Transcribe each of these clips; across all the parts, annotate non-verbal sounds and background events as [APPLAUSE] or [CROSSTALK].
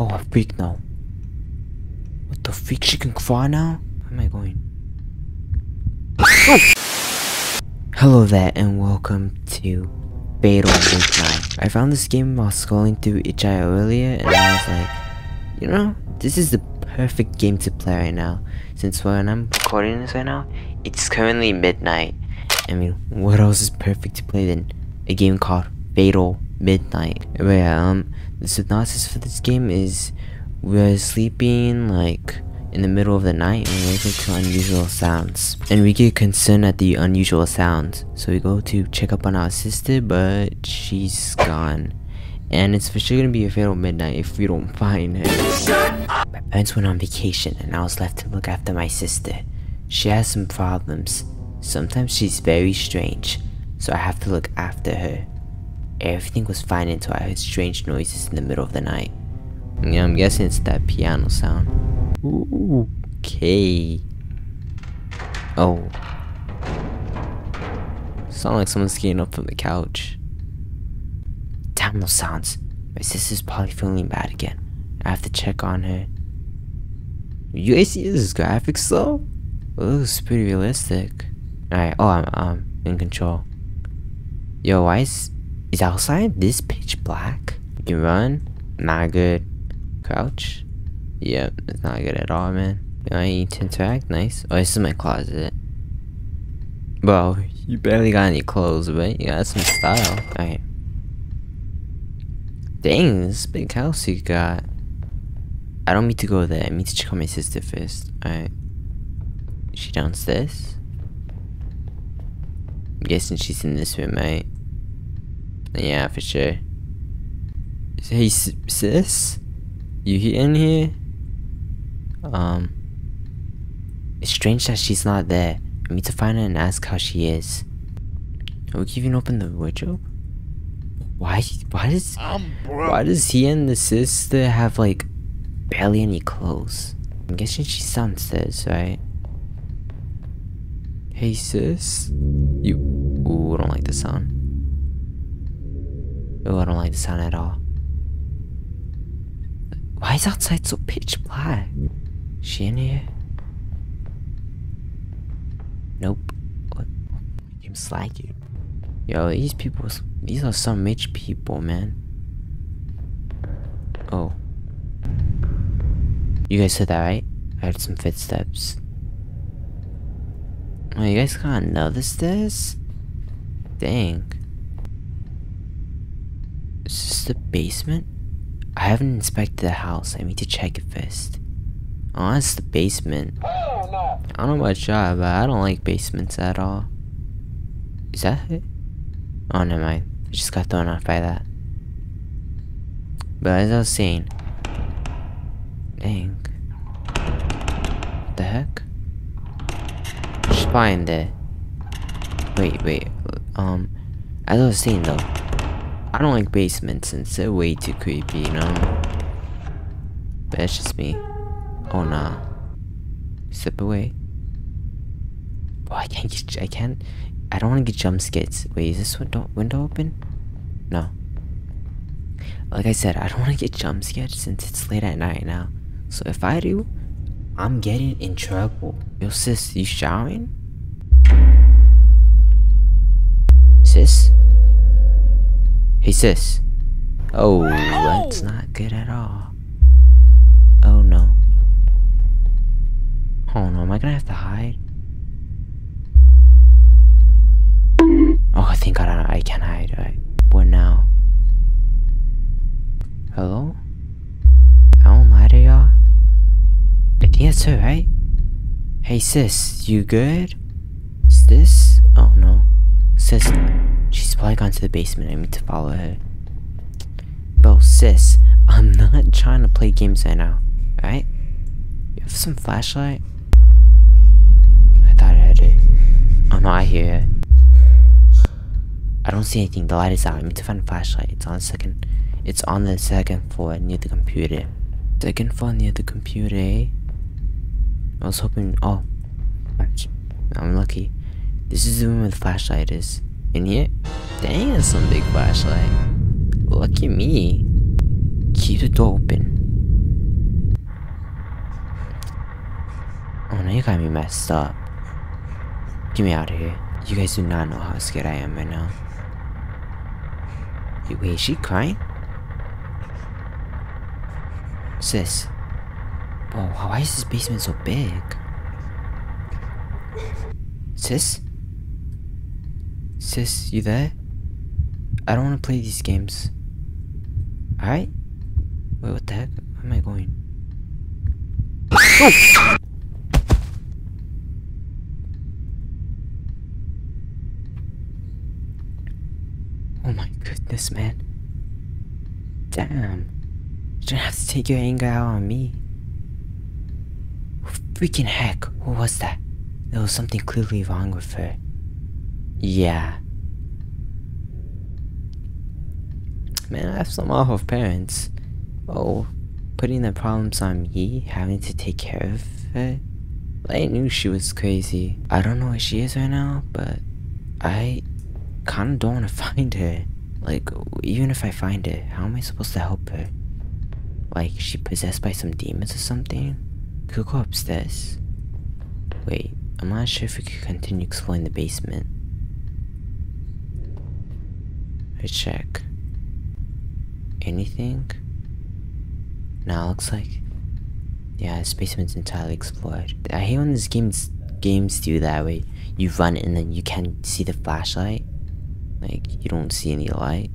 Oh, freak now. What the freak? She can fly now? Where am I going? Oh! Hello there and welcome to Fatal Midnight. I found this game while scrolling through itch.io earlier and I was like, you know, this is the perfect game to play right now. Since when I'm recording this right now, it's currently midnight. I mean, what else is perfect to play than a game called Fatal Midnight? But yeah, um, the synopsis for this game is we're sleeping like in the middle of the night and we wake up to unusual sounds. And we get concerned at the unusual sounds. So we go to check up on our sister, but she's gone. And it's for sure gonna be a fatal midnight if we don't find her. My parents went on vacation and I was left to look after my sister. She has some problems. Sometimes she's very strange, so I have to look after her. Everything was fine until I heard strange noises in the middle of the night. Yeah, I'm guessing it's that piano sound. Okay. Oh. Sound like someone's getting up from the couch. Damn those sounds. My sister's probably feeling bad again. I have to check on her. You guys see this graphics though? It looks pretty realistic. Alright, oh, I'm, I'm in control. Yo, why is, is outside this pitch black? You can run? Not good. Crouch? Yep, it's not good at all, man. I need to interact, nice. Oh, this is my closet. Bro, you barely got any clothes, but you got some style. Alright. Dang, this big house you got. I don't need to go there. I need to check on my sister first. Alright. She downstairs? I'm guessing she's in this room, right? Yeah, for sure. Hey, sis? You in here? Um. It's strange that she's not there. I need to find her and ask how she is. Are we even open the wardrobe? Why? Why does? Why does he and the sister have like barely any clothes? I'm guessing she's downstairs, right? Hey sis, you. Ooh, I don't like the sound. Oh, I don't like the sound at all. Why is outside so pitch black? She in here? Nope. What? I'm slacking. Yo, these people, these are some rich people, man. Oh. You guys heard that, right? I heard some footsteps. Oh, you guys kinda noticed this? Dang. Is this the basement? I haven't inspected the house. I need to check it first. Oh, that's the basement. I don't know about y'all, but I don't like basements at all. Is that it? Oh, never mind. I just got thrown off by that. But as I was saying, dang, what the heck? She's fine there. Wait, wait. Um, as I was saying though, I don't like basements since they're way too creepy, you know? But that's just me. Oh nah. Slip away. Oh, I can't get, I can't, I don't want to get jump scares. Wait, is this window, window open? No. Like I said, I don't want to get jump scared since it's late at night now. So if I do, I'm getting in trouble. Yo sis, you showering? Sis? Hey sis. Oh, that's not good at all. Oh no. Oh no, am I gonna have to hide? Oh, I think I, I can hide. Right. What now? Hello? I don't lie to y'all. I think that's her, right? Hey sis, you good? Is this? Oh no. Sis, probably gone to the basement. I need to follow her. Bro, sis, I'm not trying to play games right now. Alright? You have some flashlight? I thought I had it. Oh no, I hear. I don't see anything. The light is out. I need to find a flashlight. It's on the second. It's on the second floor near the computer. Second floor near the computer. Eh? I was hoping. Oh, I'm lucky. This is the room where the flashlight is. In here? Damn, some big flashlight. Lucky me. Keep the door open. Oh, now you got me messed up. Get me out of here. You guys do not know how scared I am right now. Wait, is she crying? Sis. Whoa, why is this basement so big? Sis? Sis, you there? I don't want to play these games. Alright? Wait, what the heck? Where am I going? Oh! Oh my goodness, man. Damn. You don't have to take your anger out on me. Freaking heck, what was that? There was something clearly wrong with her. Yeah. Man, I have some awful parents. Oh, putting the problems on me, having to take care of it. I knew she was crazy. I don't know where she is right now, but I kind of don't want to [LAUGHS] find her. Like, even if I find her, how am I supposed to help her? Like, she possessed by some demons or something? Could go upstairs. Wait, I'm not sure if we could continue exploring the basement. Let's check. Anything? Now it looks like yeah, this basement's entirely explored. I hate when these games games do that way. You run and then you can't see the flashlight. Like you don't see any light.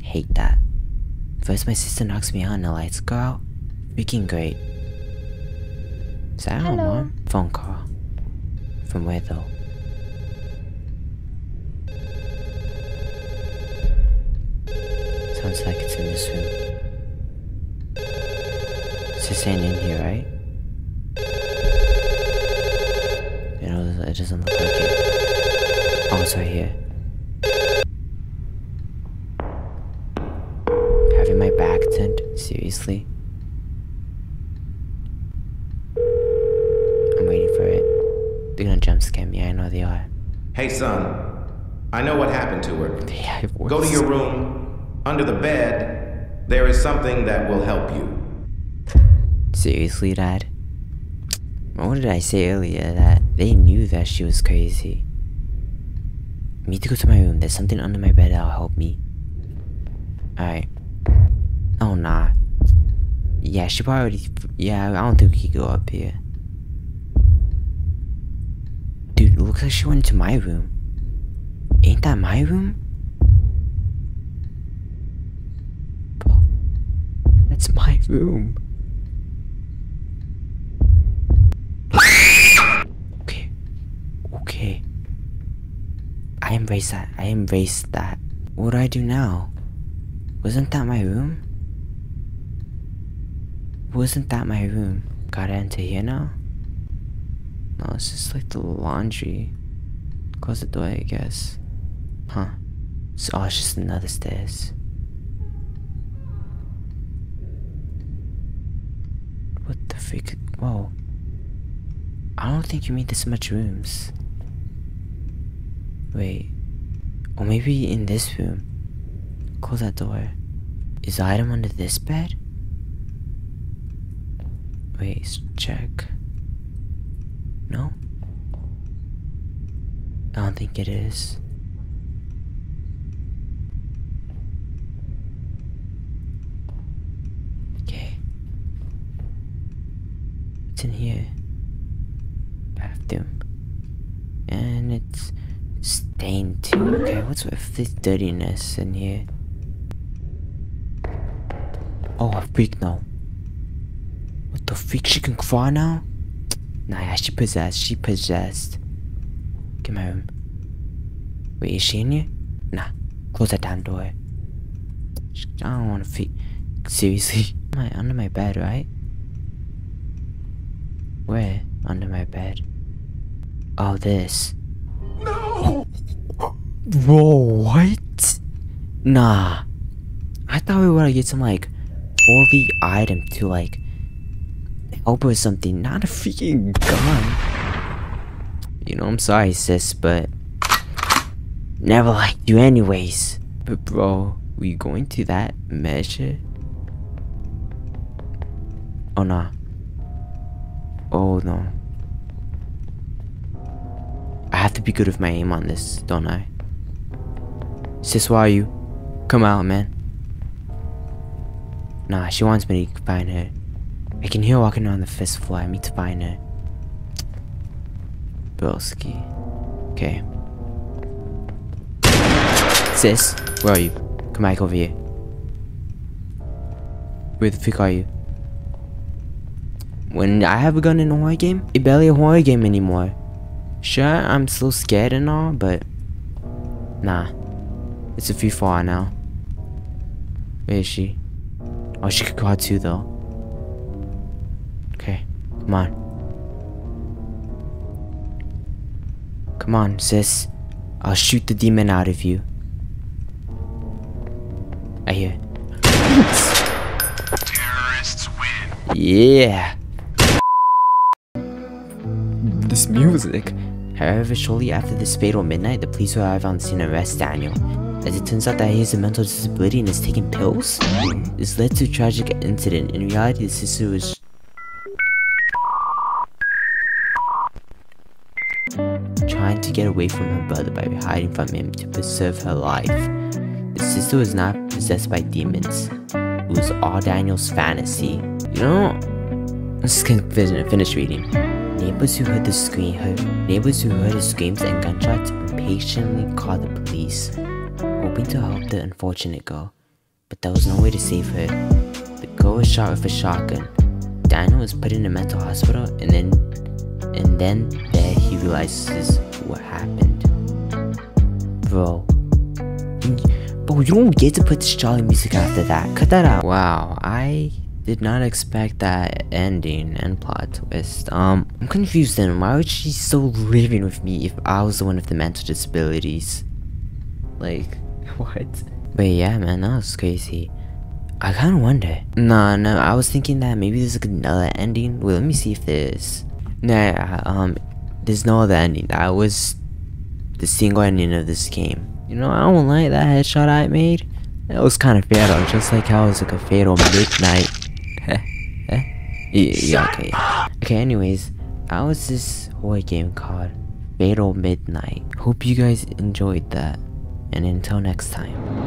Hate that. First my sister knocks me out and the lights go out. Freaking great. Is that Hello. Mom? Phone call. From where though? Sounds like it's in this room. Sis ain't in here, right? You know, it doesn't look like it. Oh, it's right here. Having my back turned? Seriously? I'm waiting for it. They're gonna jump scare me, I know they are. Hey, son. I know what happened to her. Go to your room. Under the bed, there is something that will help you. Seriously, Dad? What did I say earlier? That they knew that she was crazy. I need to go to my room. There's something under my bed that'll help me. Alright. Oh, nah. Yeah, she probably. Yeah, I don't think we can go up here. Dude, looks like she went into my room. Ain't that my room? Bro, room. Okay. Okay. I embrace that. I embrace that. What do I do now? Wasn't that my room? Wasn't that my room? Gotta enter here now? No, it's just like the laundry. Close the door, I guess. Huh. So, oh, it's just another stairs. What the freak? Whoa. I don't think you made this much rooms. Wait. Or maybe in this room. Close that door. Is the item under this bed? Wait, check. No? I don't think it is. Okay. In here? Bathroom. And it's stained too. Okay, what's with this dirtiness in here? Oh, a freak now. What the freak? She can cry now? Nah, yeah, she possessed. She possessed. Come my room. Wait, is she in here? Nah. Close that damn door. I don't want to freak. Seriously? [LAUGHS] I under my bed, right? Where? Under my bed. Oh, this. No! Bro, what? Nah. I thought we were gonna get some like holy item to like help or something, not a freaking gun. You know, I'm sorry, sis, but never liked you anyways. But bro, we going to that measure? Oh nah. Oh no. I have to be good with my aim on this, don't I? Sis, where are you? Come out, man. Nah, she wants me to find her. I can hear walking around the first floor. I need to find her. Broski. Okay. Sis, where are you? Come back over here. Where the fuck are you? When I have a gun in a horror game, it's barely a horror game anymore. Sure, I'm still scared and all, but nah. It's a free fall now. Where is she? Oh, she could go out too, though. Okay, come on. Come on, sis. I'll shoot the demon out of you. I hear. Terrorists [LAUGHS] win. Yeah. This music. However, shortly after this fatal midnight, the police arrive on scene and arrest Daniel. As it turns out that he has a mental disability and is taking pills? This led to a tragic incident. In reality, the sister was trying to get away from her brother by hiding from him to preserve her life. The sister was not possessed by demons. It was all Daniel's fantasy. You know, let's finish, finish reading. Neighbors who heard the scream, heard, neighbors who heard the screams and gunshots impatiently called the police, hoping to help the unfortunate girl. But there was no way to save her. The girl was shot with a shotgun. Daniel was put in a mental hospital, and then, and then there he realizes what happened. Bro, bro, you don't get to put this jolly music after that. Cut that out. Wow, I did not expect that ending and plot twist. Um, I'm confused then. Why would she still living with me if I was the one with the mental disabilities? Like, [LAUGHS] what? But yeah, man, that was crazy. I kinda wonder. Nah, no, I was thinking that maybe there's like another ending. Wait, let me see if there's. Nah, um, there's no other ending. That was the single ending of this game. You know, I don't like that headshot I made. It was kind of fatal, just like how it was like a fatal midnight. Yeah, yeah, okay. Yeah. Okay, anyways, that was this horror game called Fatal Midnight. Hope you guys enjoyed that, and until next time.